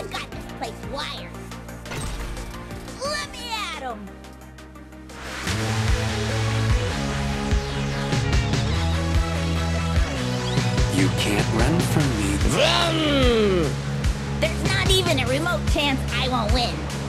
I've got this place wired. Let me at him. You can't run from me. Vroom! There's not even a remote chance I won't win.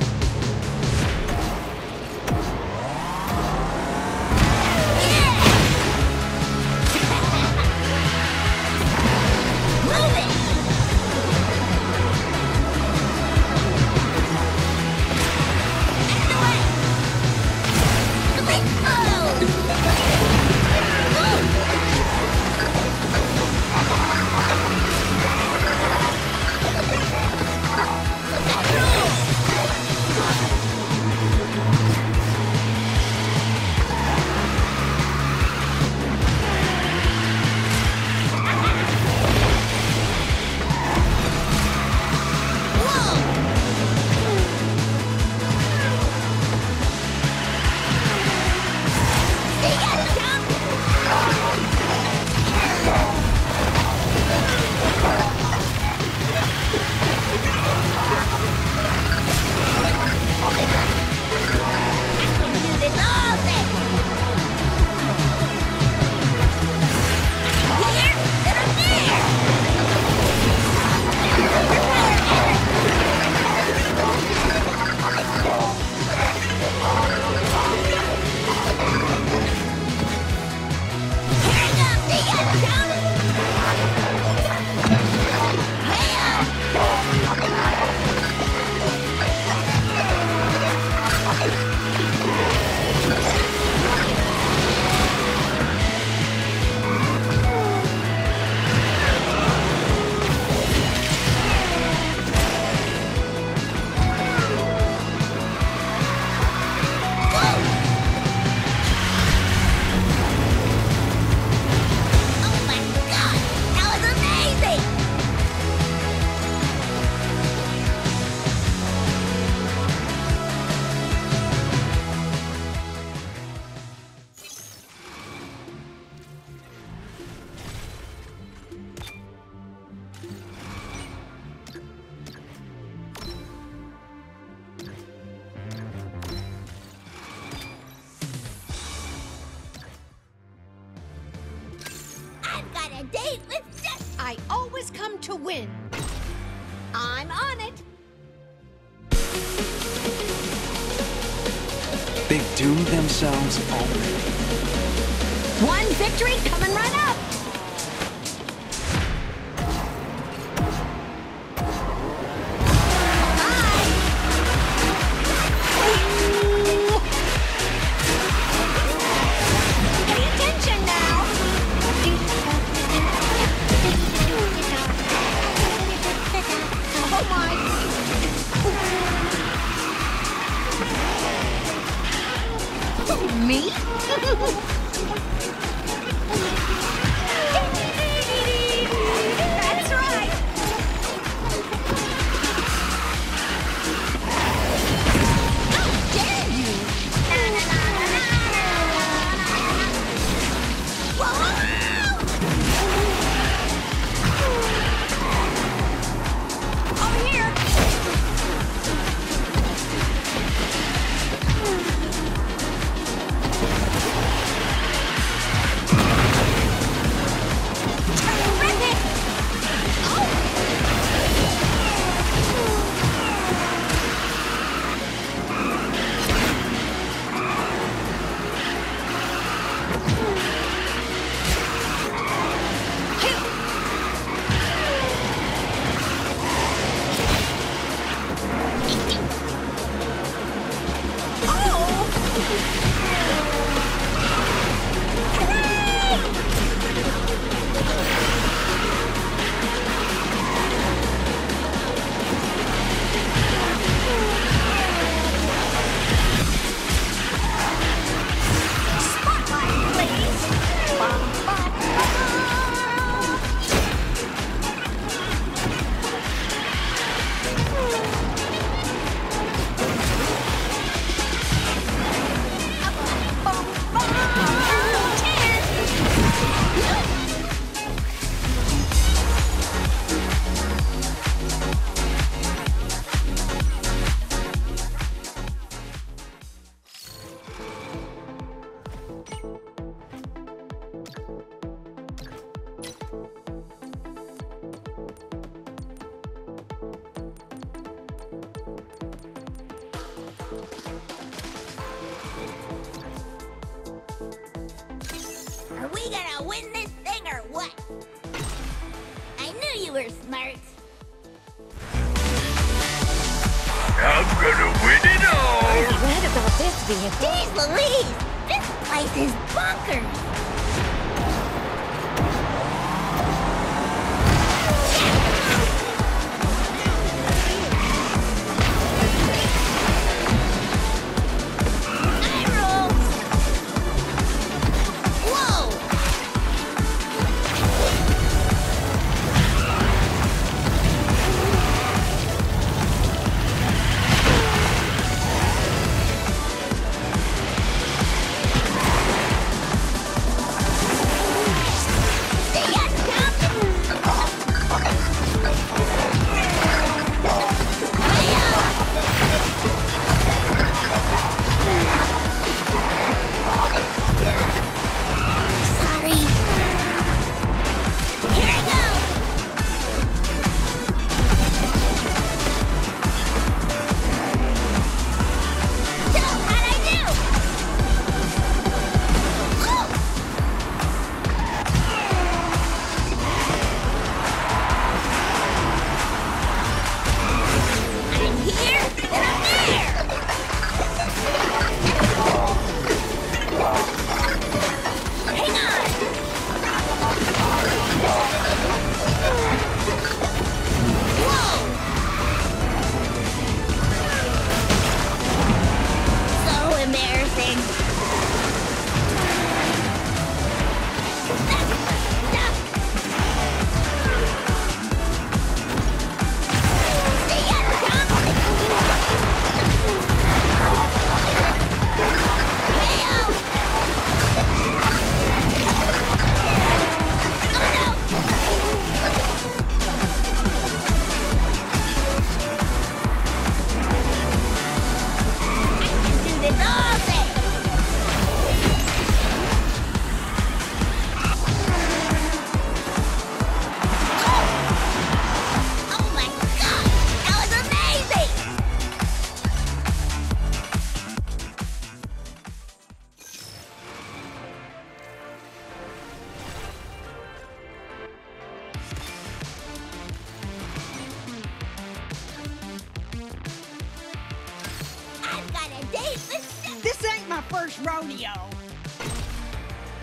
rodeo.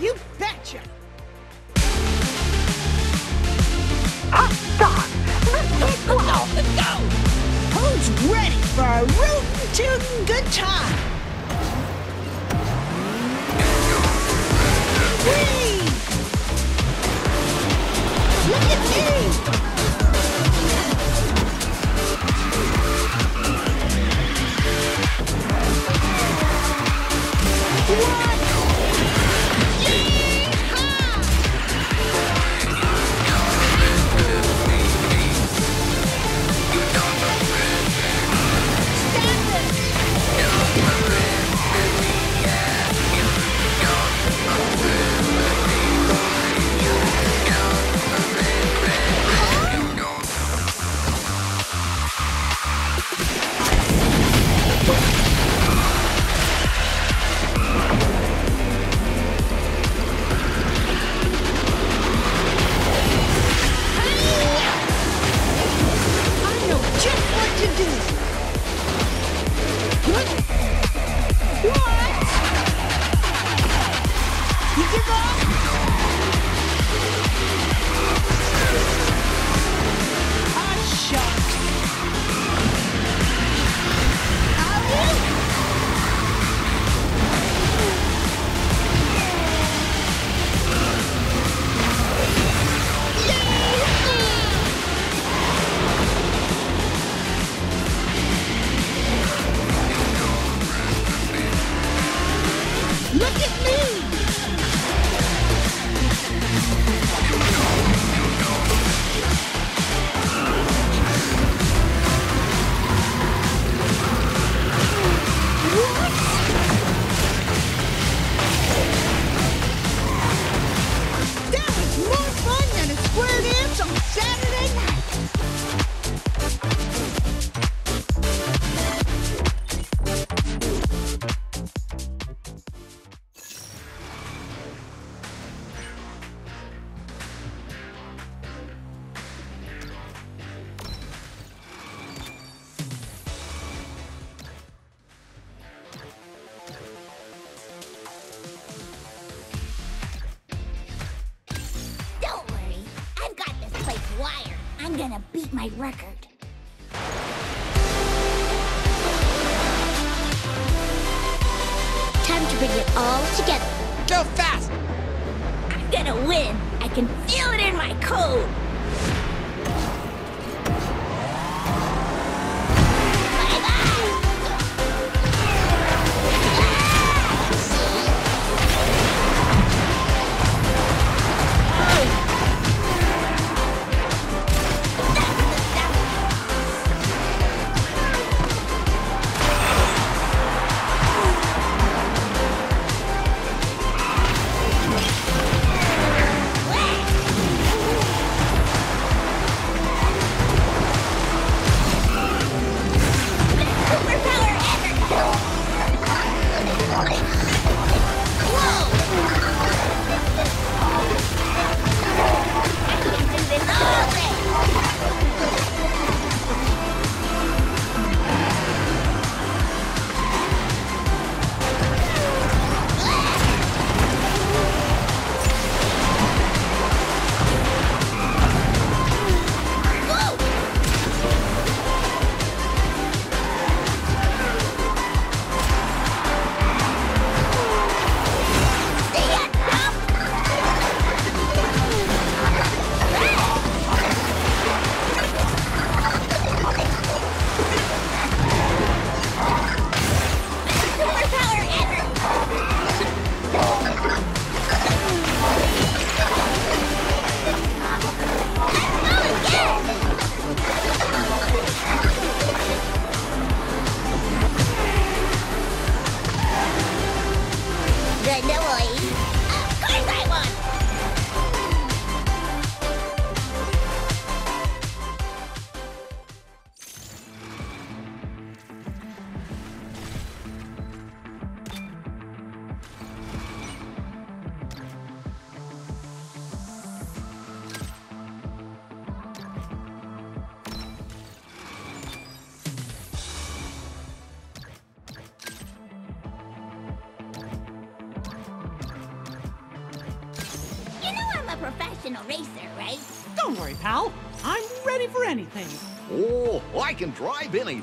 You betcha! Hot dog! Let's go! Let's go! Who's ready for a rootin' tootin' good time? Eva!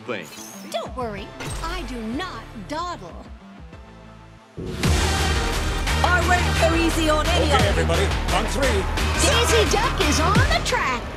think. Don't worry, I do not dawdle. I won't go easy on any okay, of them. everybody, on three. Daisy Duck is on the track.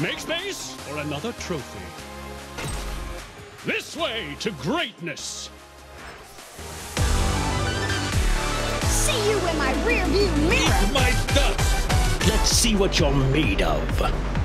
Make space for another trophy. This way to greatness. See you in my rearview mirror. Eat My dust. Let's see what you're made of.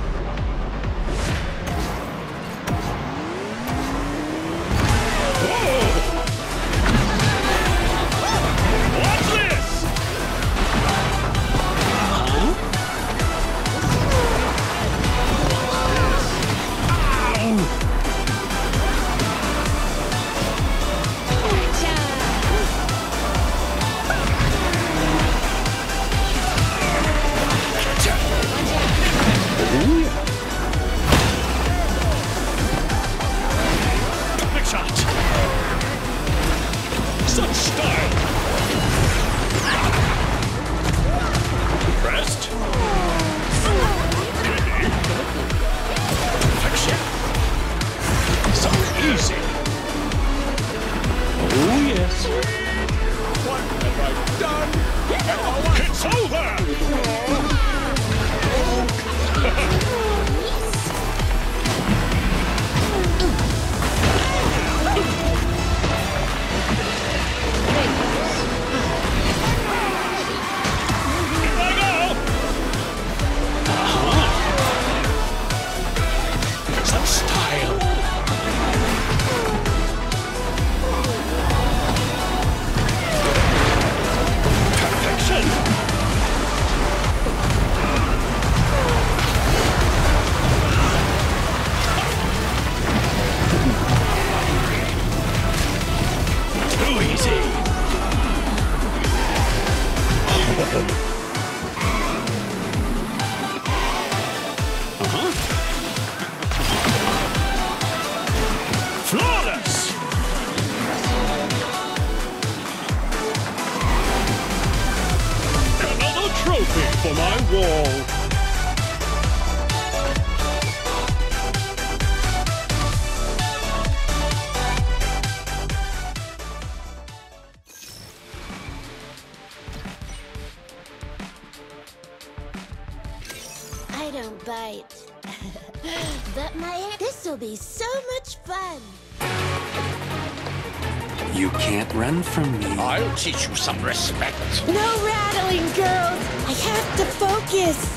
Teach you some respect. No rattling, girls. I have to focus.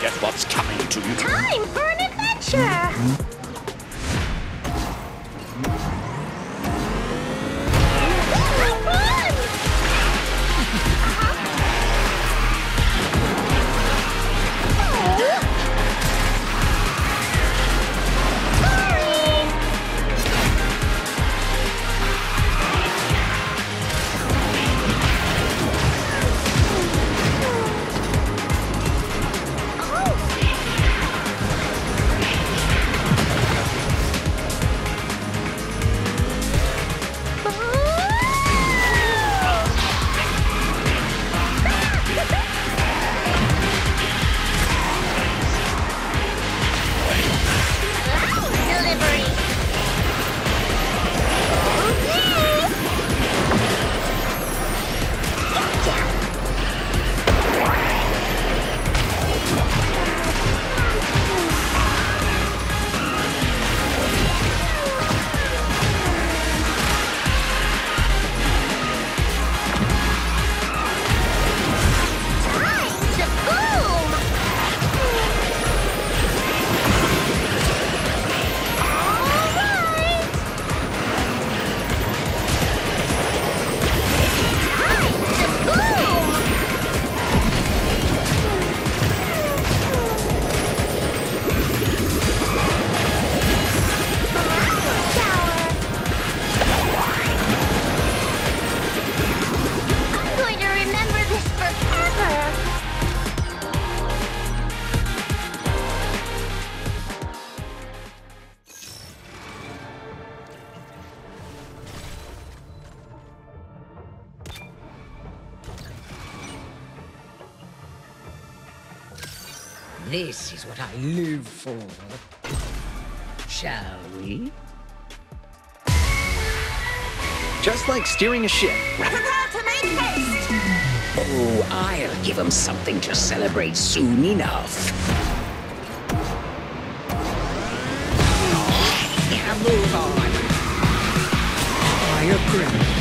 guess what? what I live for. Shall we? Just like steering a ship. Oh, I'll give them something to celebrate soon enough. Yeah, move on. I agree.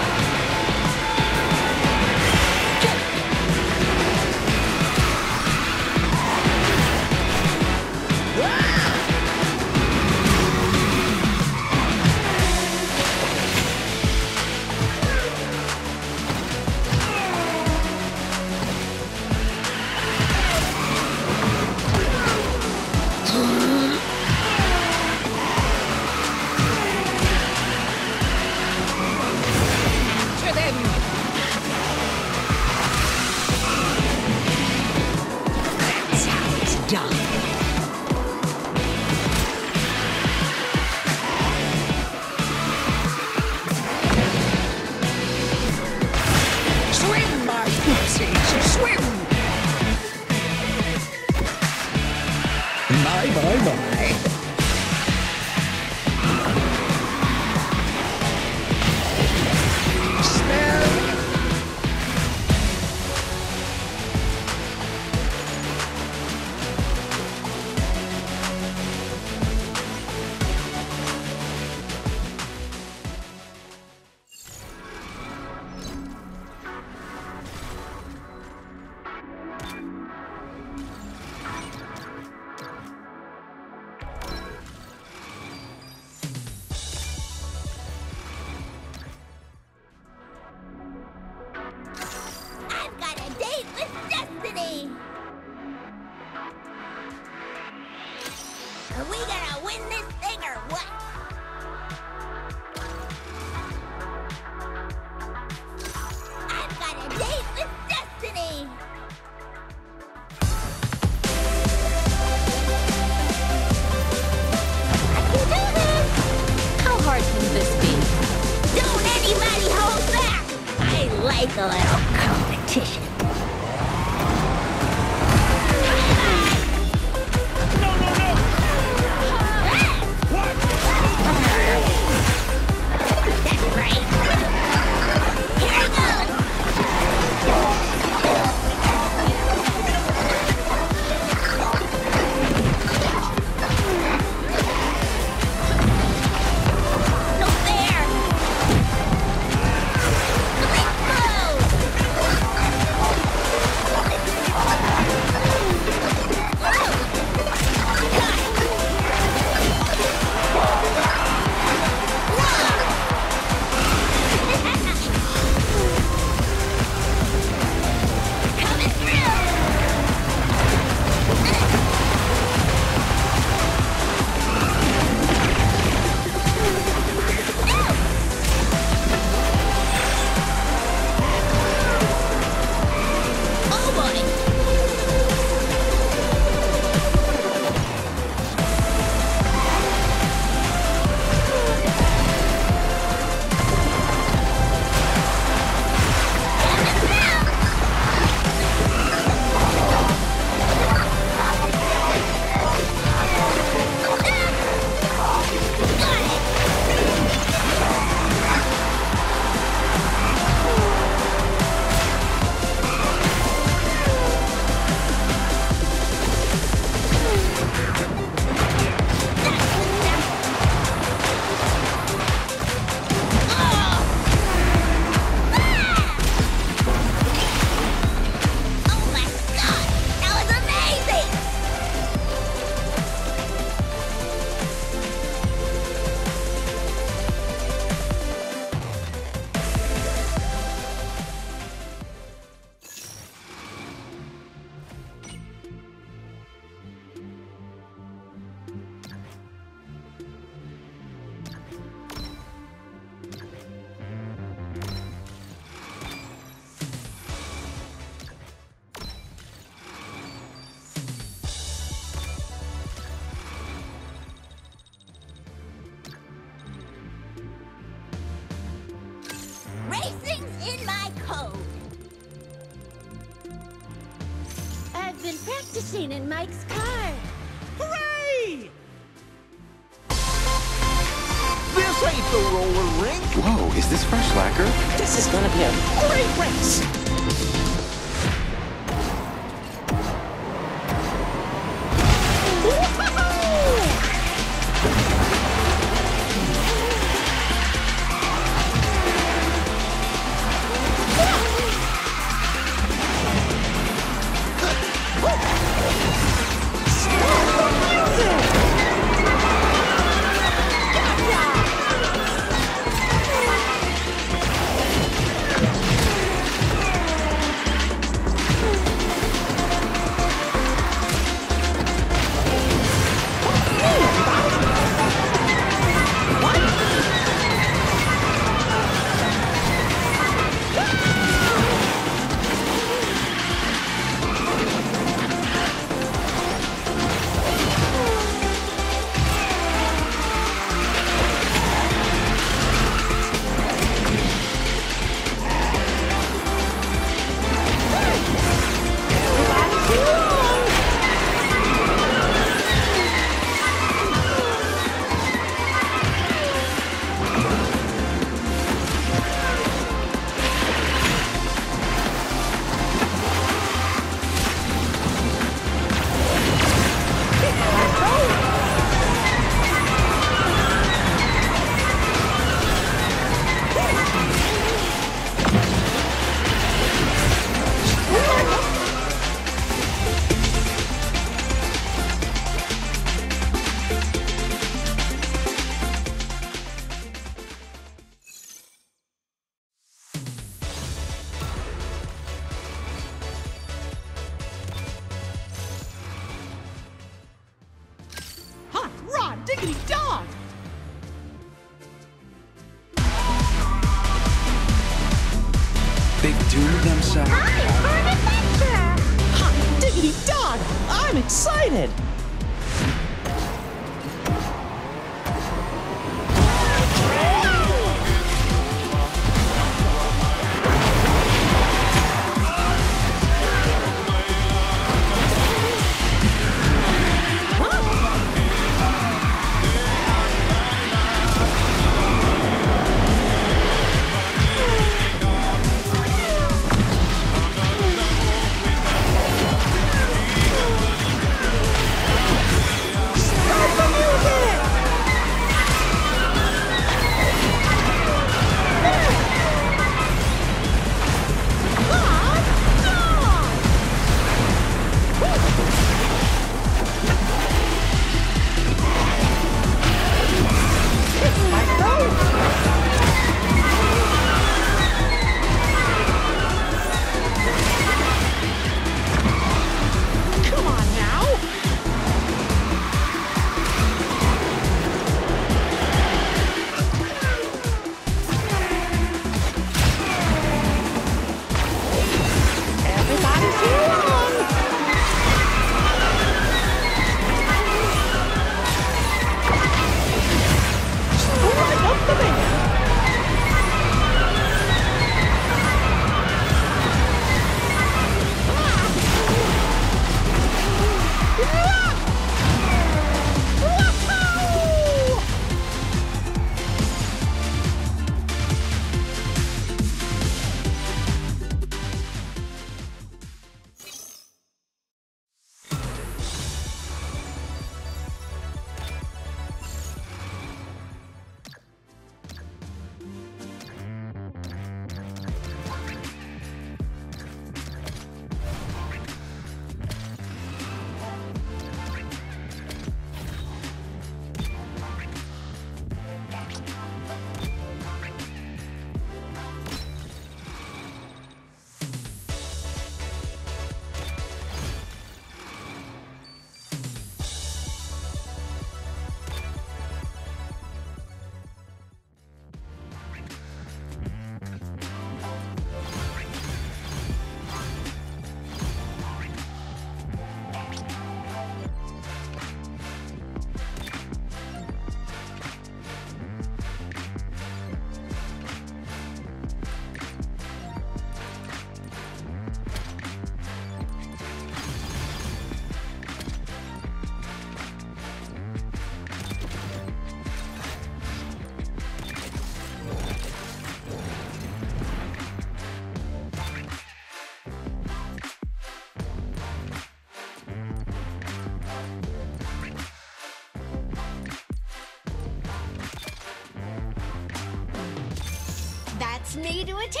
To a T.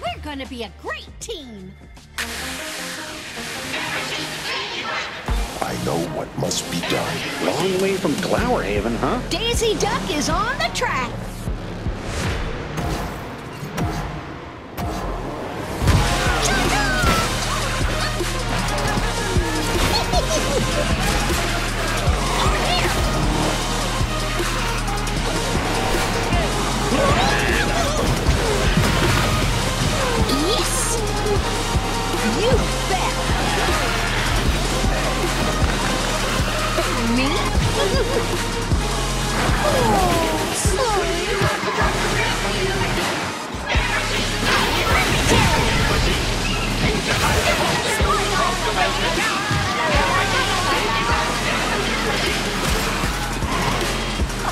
We're gonna be a great team. I know what must be done. Long way from Glowerhaven, huh? Daisy Duck is on the track. You bet! Me? oh, sorry.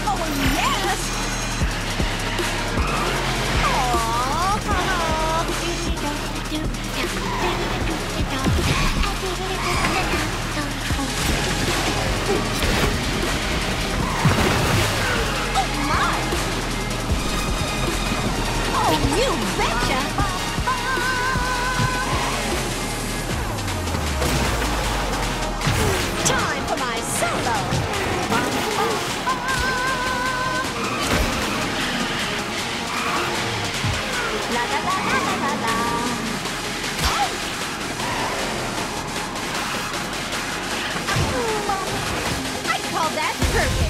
Oh, yes! Oh, you betcha! Time for my solo! La la la la la la la. I call that perfect.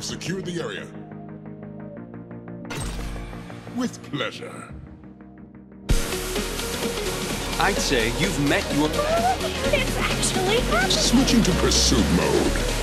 I have secured the area. With pleasure. I'd say you've met your... It's actually happening! Switching to pursuit mode.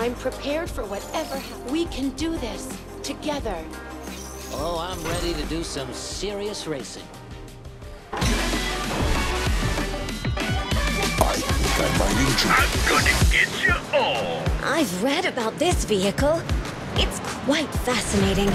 I'm prepared for whatever happens. We can do this together. Oh, I'm ready to do some serious racing. I got my engine. I'm gonna get you all. I've read about this vehicle. It's quite fascinating.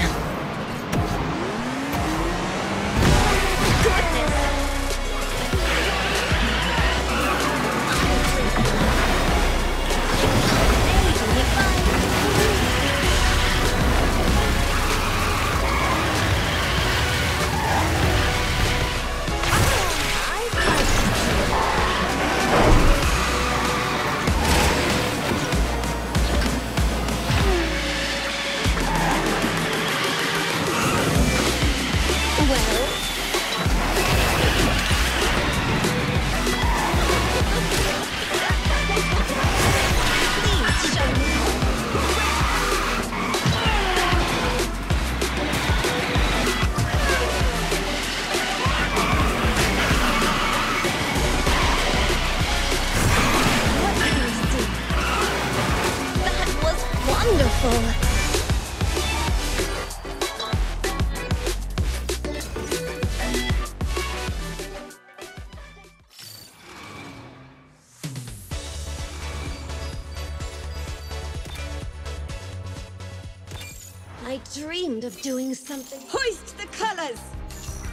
I dreamed of doing something. Hoist the colors!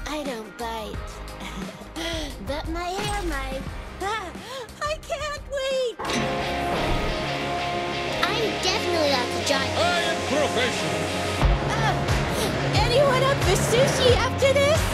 I don't bite. but my hair might. Ah, I can't wait! I'm definitely not the giant. I am professional. Uh, anyone up for sushi after this?